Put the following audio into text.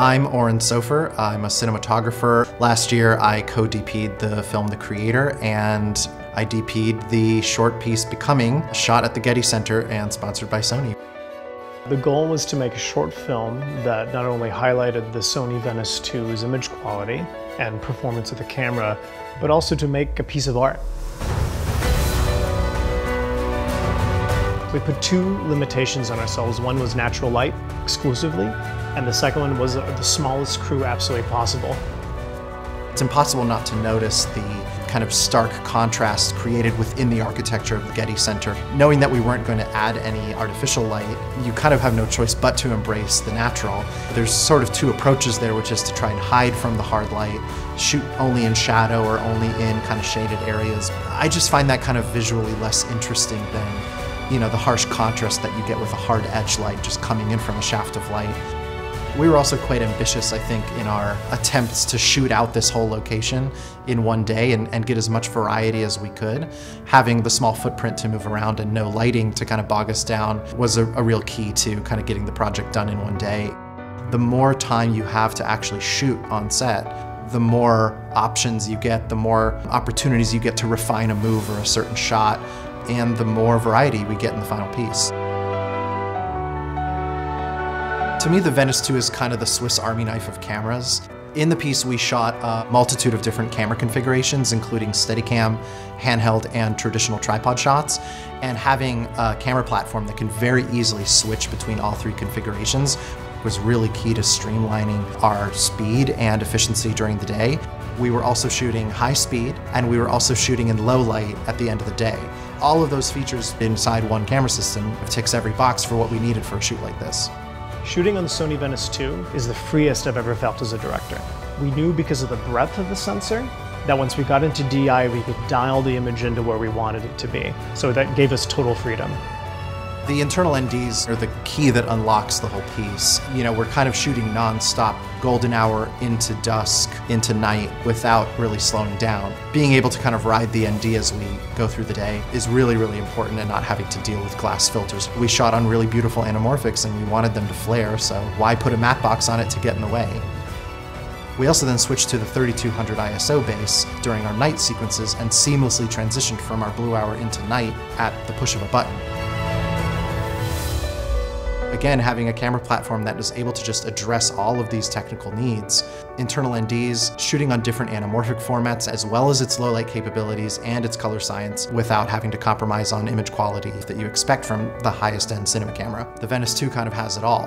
I'm Oren Soffer. I'm a cinematographer. Last year, I co-DP'd the film The Creator, and I DP'd the short piece Becoming, shot at the Getty Center and sponsored by Sony. The goal was to make a short film that not only highlighted the Sony Venice 2's image quality and performance of the camera, but also to make a piece of art. We put two limitations on ourselves. One was natural light exclusively, and the second one was the smallest crew absolutely possible. It's impossible not to notice the kind of stark contrast created within the architecture of the Getty Center. Knowing that we weren't going to add any artificial light, you kind of have no choice but to embrace the natural. There's sort of two approaches there, which is to try and hide from the hard light, shoot only in shadow or only in kind of shaded areas. I just find that kind of visually less interesting than you know, the harsh contrast that you get with a hard edge light just coming in from a shaft of light. We were also quite ambitious, I think, in our attempts to shoot out this whole location in one day and, and, get as much variety as we could. Having the small footprint to move around and no lighting to kind of bog us down was a, a real key to kind of getting the project done in one day. The more time you have to actually shoot on set, the more options you get, the more opportunities you get to refine a move or a certain shot, and the more variety we get in the final piece. To me, the Venice 2 is kind of the Swiss army knife of cameras. In the piece, we shot a multitude of different camera configurations, including Steadicam, handheld, and traditional tripod shots. And having a camera platform that can very easily switch between all three configurations was really key to streamlining our speed and efficiency during the day. We were also shooting high speed, and we were also shooting in low light at the end of the day. All of those features inside one camera system ticks every box for what we needed for a shoot like this. Shooting on the Sony Venice 2 is the freest I've ever felt as a director. We knew because of the breadth of the sensor that once we got into DI, we could dial the image into where we wanted it to be. So that gave us total freedom. The internal NDs are the key that unlocks the whole piece. You know, we're kind of shooting non-stop golden hour into dusk, into night, without really slowing down. Being able to kind of ride the ND as we go through the day is really, really important and not having to deal with glass filters. We shot on really beautiful anamorphics and we wanted them to flare, so why put a matte box on it to get in the way? We also then switched to the 3200 ISO base during our night sequences and seamlessly transitioned from our blue hour into night at the push of a button. Again, having a camera platform that is able to just address all of these technical needs. Internal NDs, shooting on different anamorphic formats, as well as its low light capabilities and its color science without having to compromise on image quality that you expect from the highest end cinema camera. The Venice 2 kind of has it all.